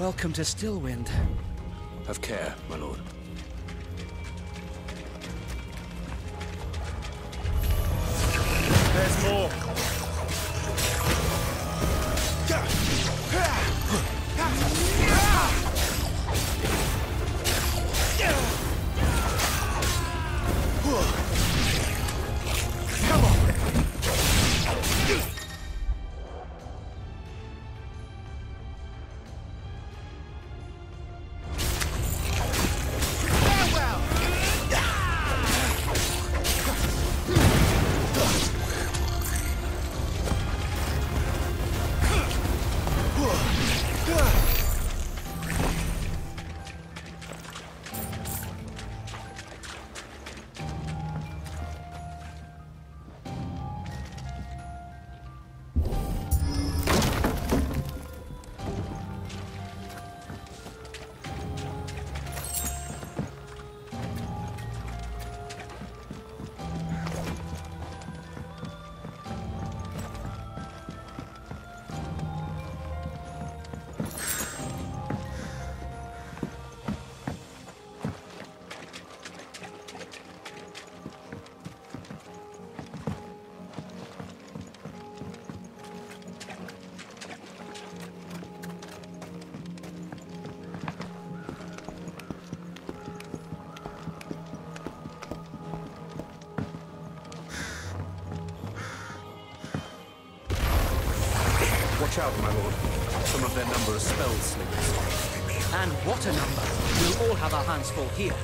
Welcome to Stillwind. Have care, my lord. There's more. Out, my lord. Some of their number are spell slingers. And what a number! We'll all have our hands full here.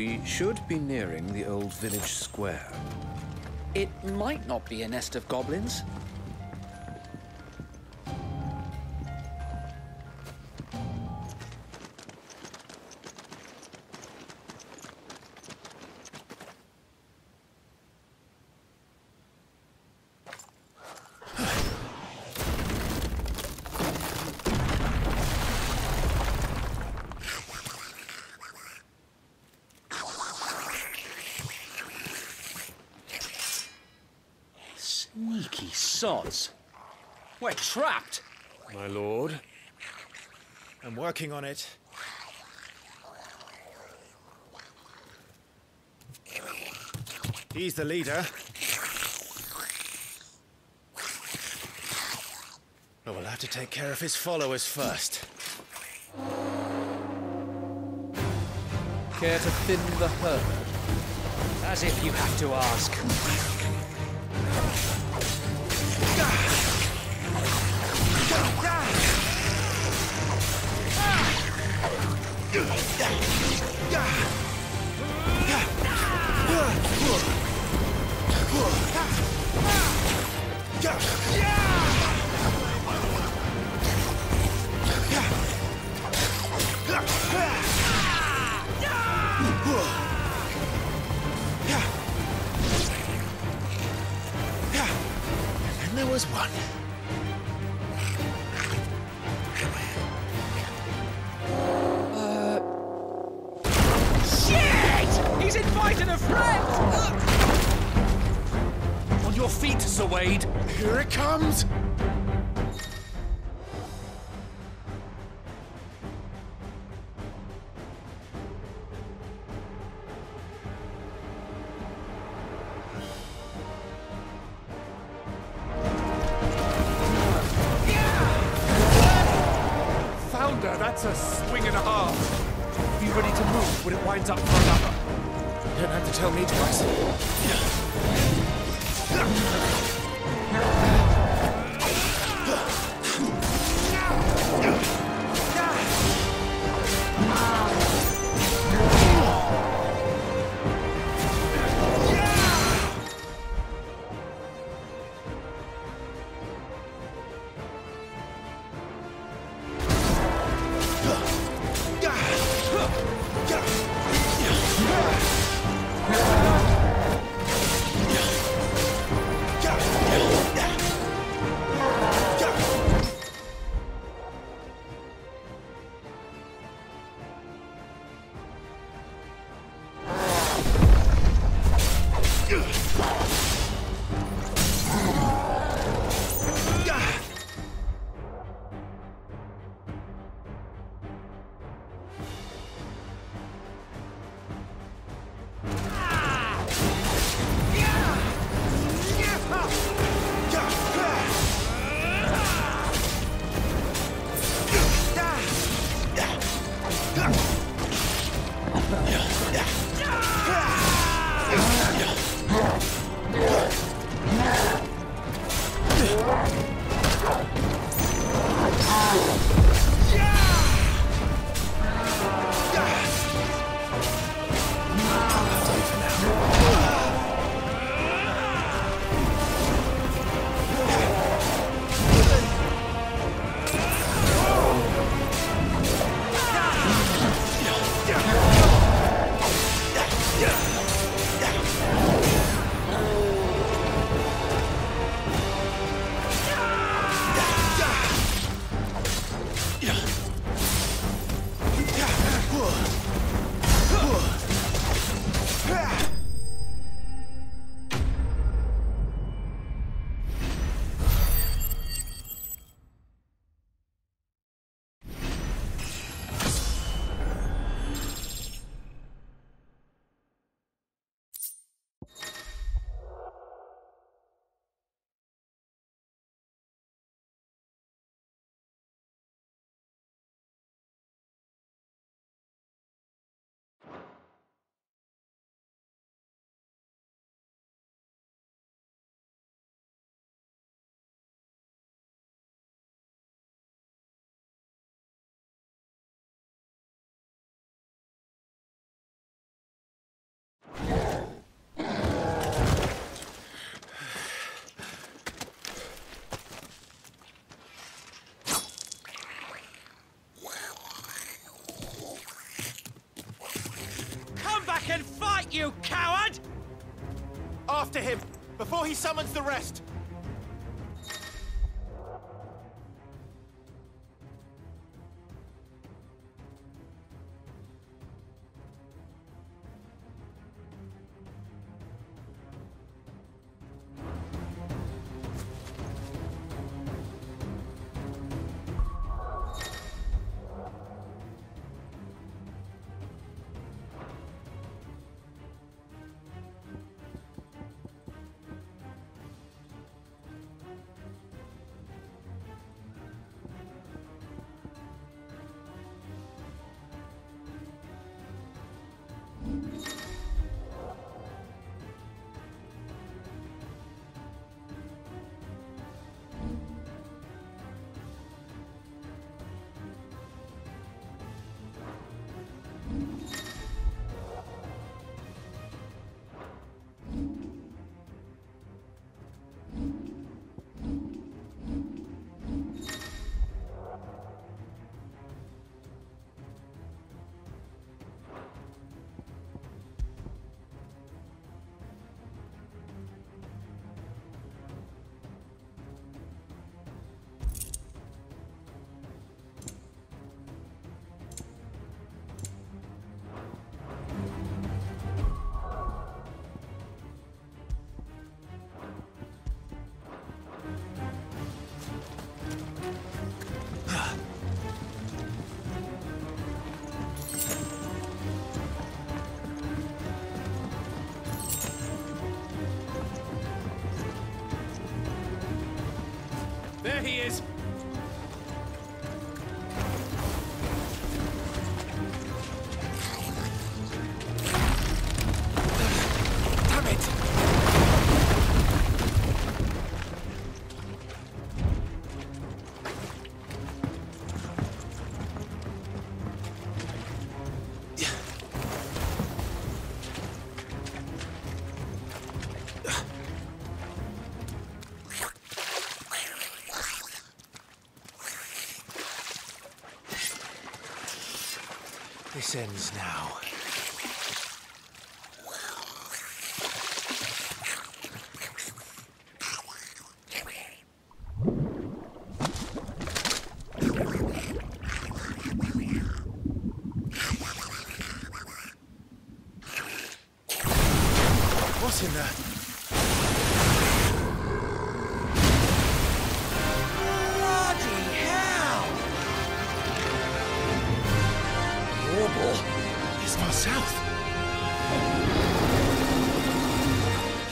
We should be nearing the old village square. It might not be a nest of goblins. Working on it. He's the leader. But we'll have to take care of his followers first. Care to thin the herd? As if you have to ask. And there was one. He's invited a friend! On your feet, Sir Wade! Here it comes! After him! Before he summons the rest! There he is! sins now. What's in there? south.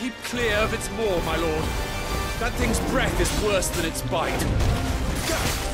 Keep clear of its maw, my lord. That thing's breath is worse than its bite.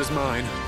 is mine.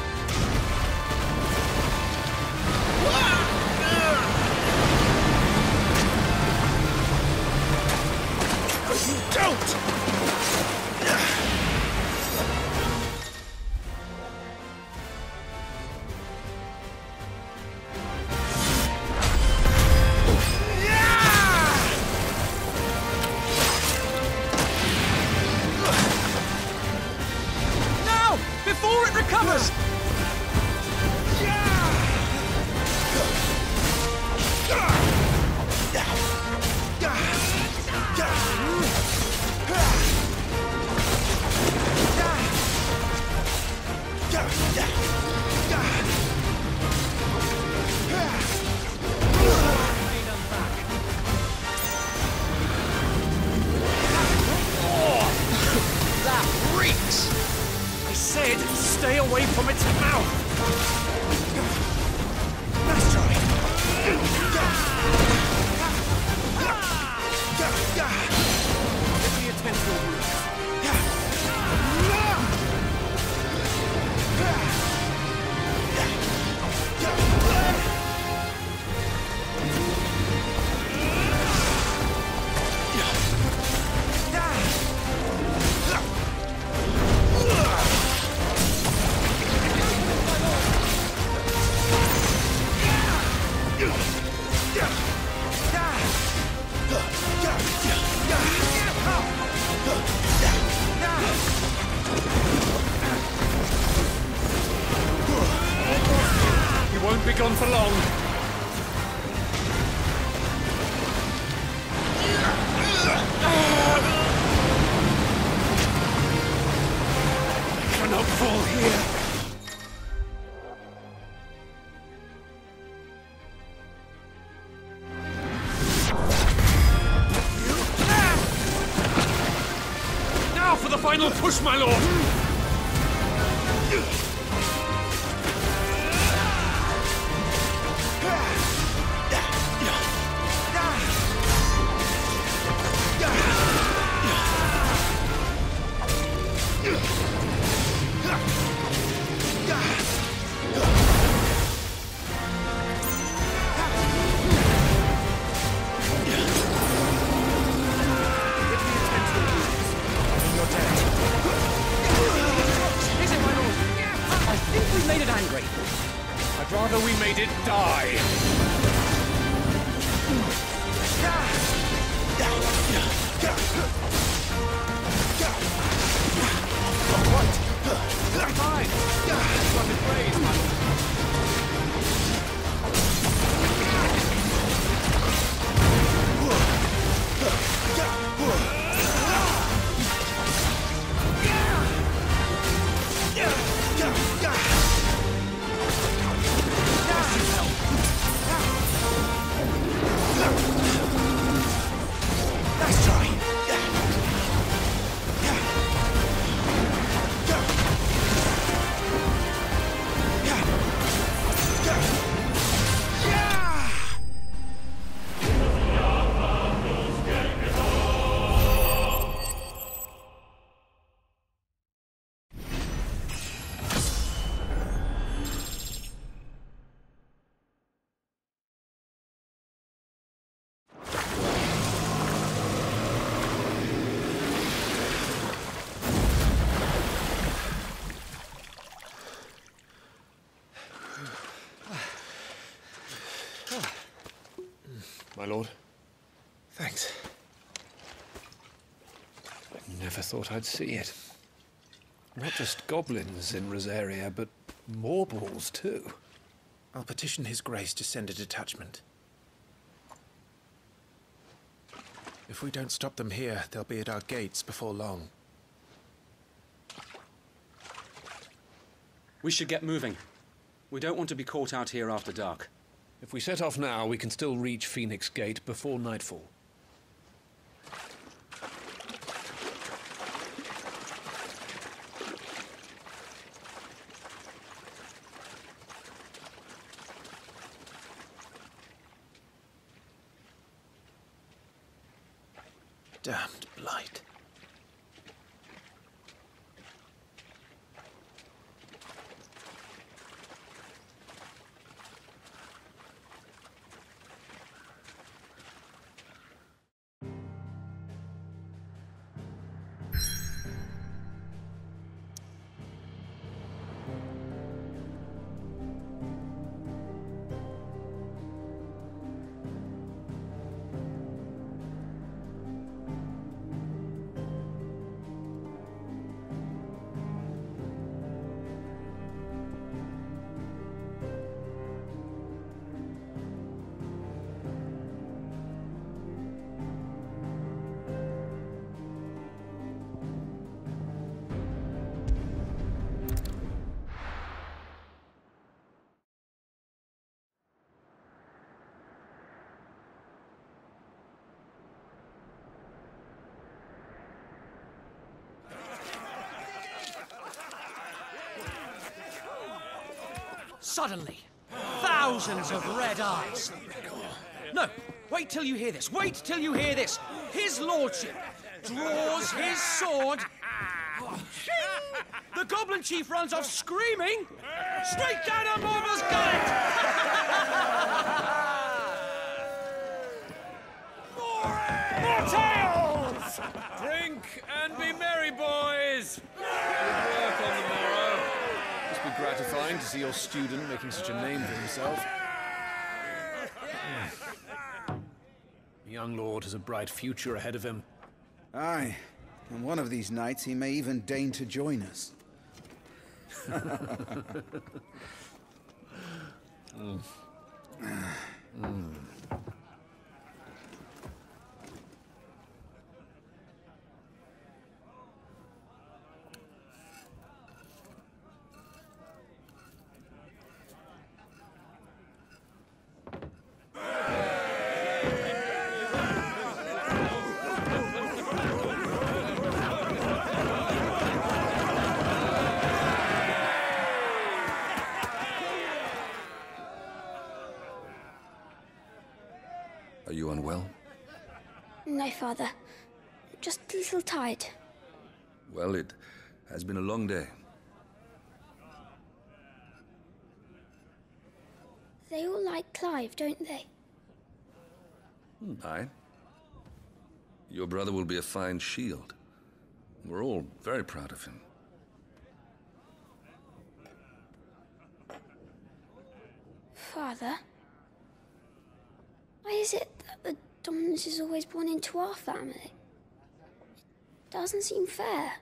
my lord! My lord. Thanks. I never thought I'd see it. Not just goblins in Rosaria, but morbols too. I'll petition His Grace to send a detachment. If we don't stop them here, they'll be at our gates before long. We should get moving. We don't want to be caught out here after dark. If we set off now, we can still reach Phoenix Gate before nightfall. Suddenly, thousands of red eyes. No, wait till you hear this. Wait till you hear this. His lordship draws his sword. The goblin chief runs off screaming straight down a Morbol's gullet. More tales! Drink and be merry, boys! Good work on the morrow. Must be gratifying to see your student making such a name for himself. The young lord has a bright future ahead of him. Aye, and one of these nights he may even deign to join us. Are mm. mm. Father. Just a little tired. Well, it has been a long day. They all like Clive, don't they? Hmm, aye. Your brother will be a fine shield. We're all very proud of him. Father? Why is it that the dominance is always born into our family? It doesn't seem fair.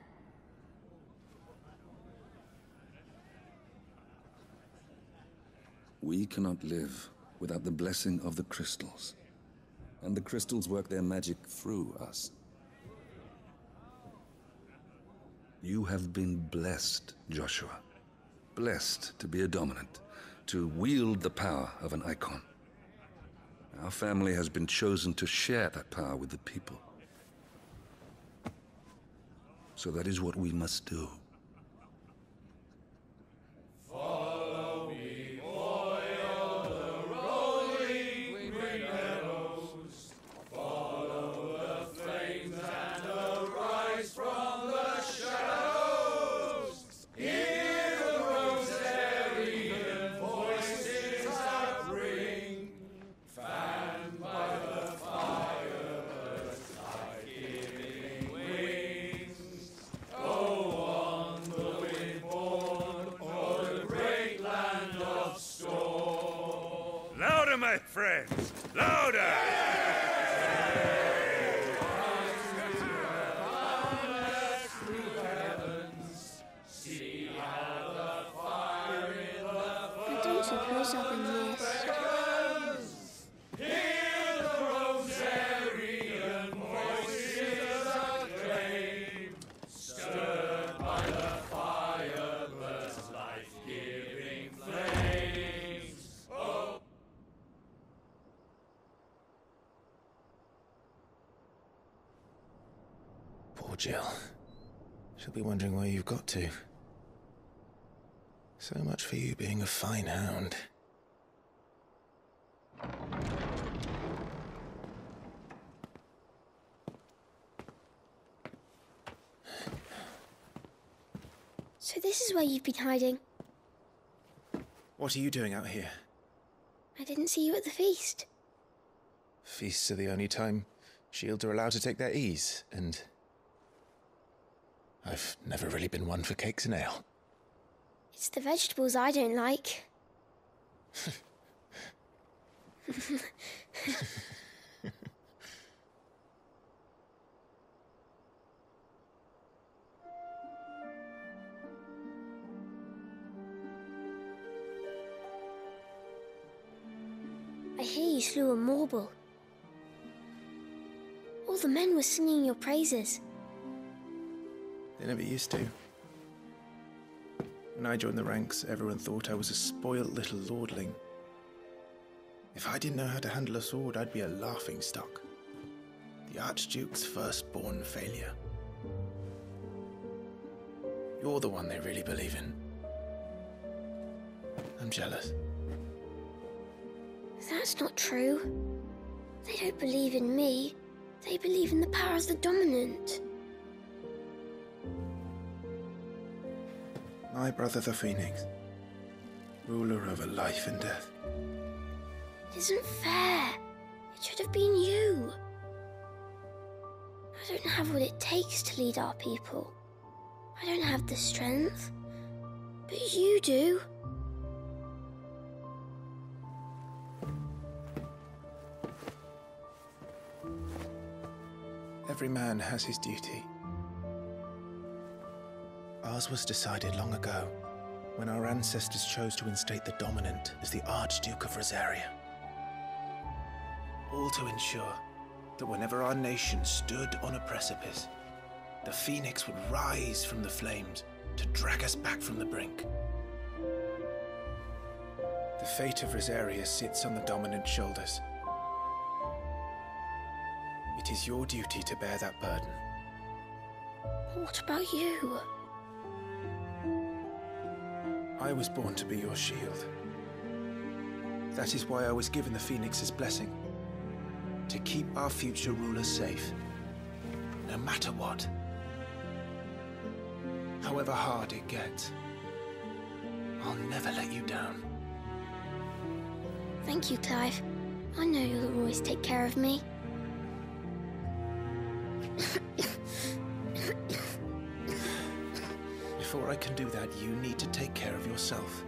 We cannot live without the blessing of the crystals. And the crystals work their magic through us. You have been blessed, Joshua. Blessed to be a dominant, to wield the power of an icon. Our family has been chosen to share that power with the people. So that is what we must do. Jill. She'll be wondering where you've got to. So much for you being a fine hound. So this is where you've been hiding. What are you doing out here? I didn't see you at the feast. Feasts are the only time shields are allowed to take their ease, and. I've never really been one for cakes and ale. It's the vegetables I don't like. I hear you slew a Morbol. All the men were singing your praises. They never used to. When I joined the ranks, everyone thought I was a spoilt little lordling. If I didn't know how to handle a sword, I'd be a laughing stock. The Archduke's firstborn failure. You're the one they really believe in. I'm jealous. That's not true. They don't believe in me. They believe in the power of the dominant. My brother the Phoenix, ruler over life and death. It isn't fair. It should have been you. I don't have what it takes to lead our people. I don't have the strength. But you do. Every man has his duty. Ours was decided long ago, when our ancestors chose to instate the dominant as the Archduke of Rosaria. All to ensure that whenever our nation stood on a precipice, the phoenix would rise from the flames to drag us back from the brink. The fate of Rosaria sits on the dominant's shoulders. It is your duty to bear that burden. What about you? I was born to be your shield. That is why I was given the Phoenix's blessing. To keep our future rulers safe. No matter what. However hard it gets. I'll never let you down. Thank you, Clive. I know you'll always take care of me. I can do that, you need to take care of yourself.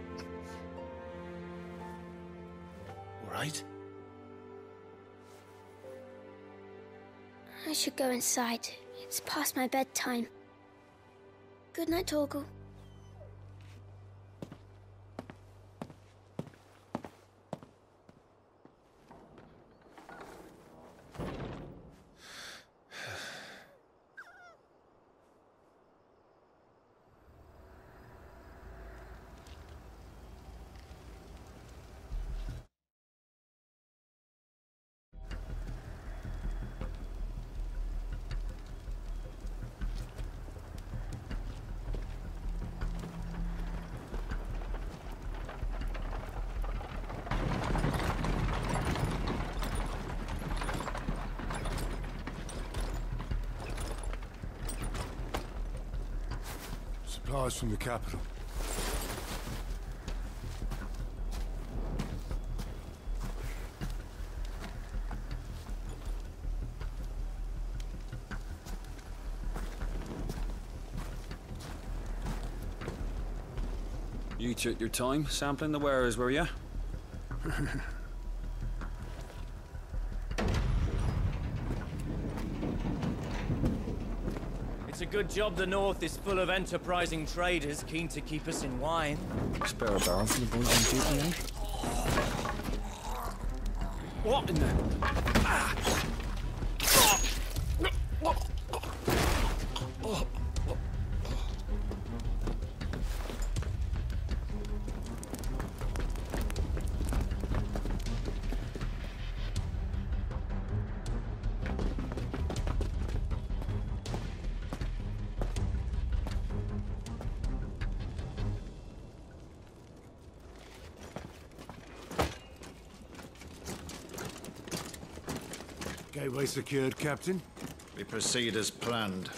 All right? I should go inside. It's past my bedtime. Good night, Torgal. Supplies from the capital. You took your time sampling the wares, were you? good job the North is full of enterprising traders keen to keep us in wine. Spare a barrel for the boys on duty, eh? What in the... Gateway secured, Captain. We proceed as planned.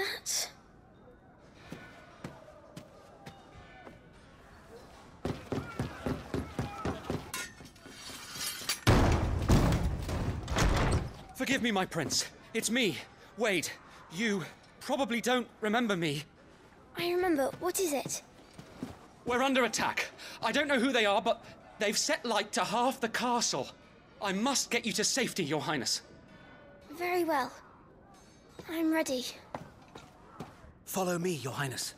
That. Forgive me, my prince. It's me, Wade. You probably don't remember me. I remember. What is it? We're under attack. I don't know who they are, but they've set light to half the castle. I must get you to safety, Your Highness. Very well. I'm ready. Follow me, Your Highness.